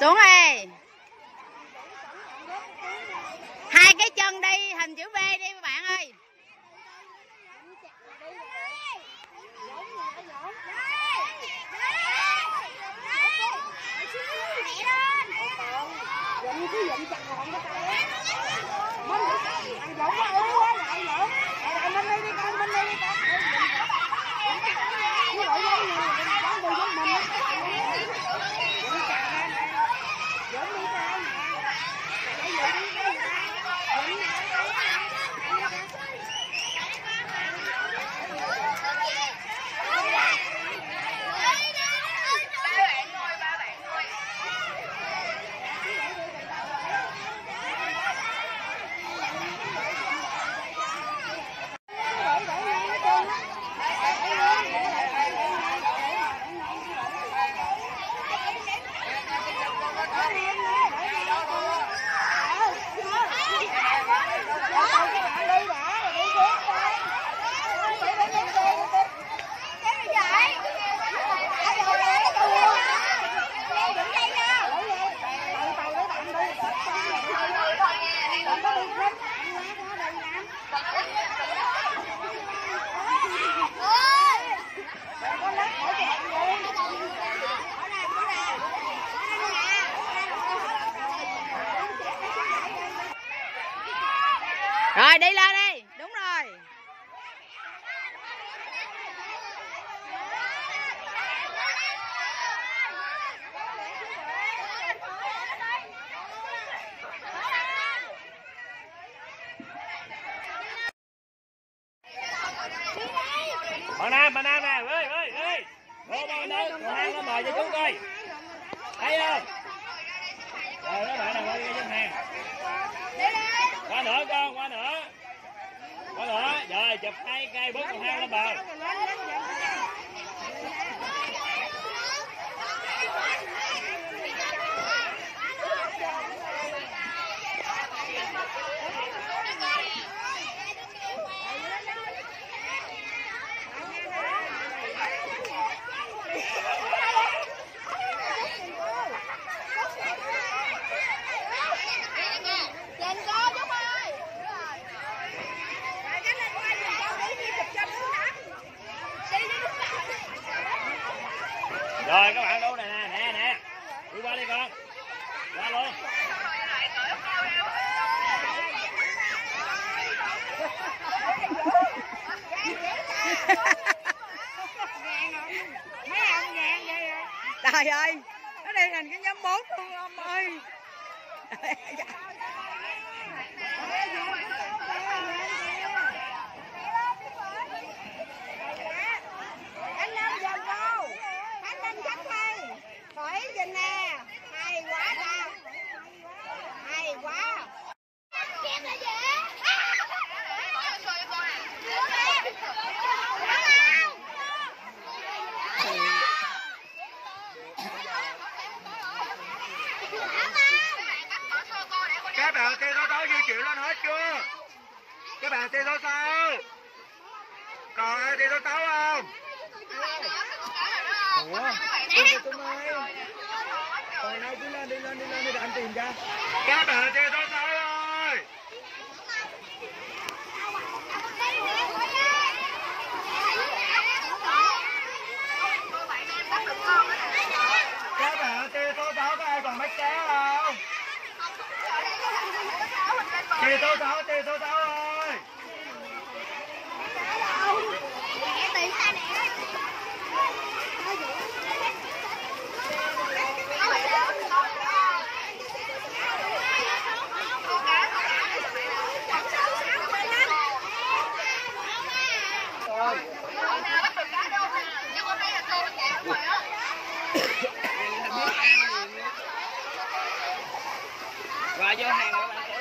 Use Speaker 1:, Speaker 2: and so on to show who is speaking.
Speaker 1: xuống đi. Hai cái chân đi hình chữ V đi các bạn ơi.
Speaker 2: Minh đi con, Minh đi con Như vậy giống như là con người giống mình Dũng chặt ra nè Dũng đi ra nè Để dũng đi ra Dũng nè
Speaker 1: rồi, đi lên đi. Đúng rồi.
Speaker 3: Bạn nam bạn nam nè ơi ơi ơi. Vô bao nữa còn nam nó mời cho chú coi. Thấy không? Rồi đó bạn nào coi cái chân hàng qua nữa con qua nữa qua nữa rồi chụp hai cây bớt còn hang lên bờ rồi con qua luôn
Speaker 1: trời ơi nó đi thành cái nhóm bốn luôn ông ơi
Speaker 4: các bạn xe số sáu di chuyển lên hết chưa? Các bạn xe số sáu còn ai xe số sáu không? Ủa? Tôi ơi còn ai cứ lên đi lên đi lên đi, để anh tìm ra. Các bạn xe số sáu ơi các bạn xe số sáu có ai còn bắt cá không Chị tôi tao, chị số tao ơi.
Speaker 3: rồi vô hàng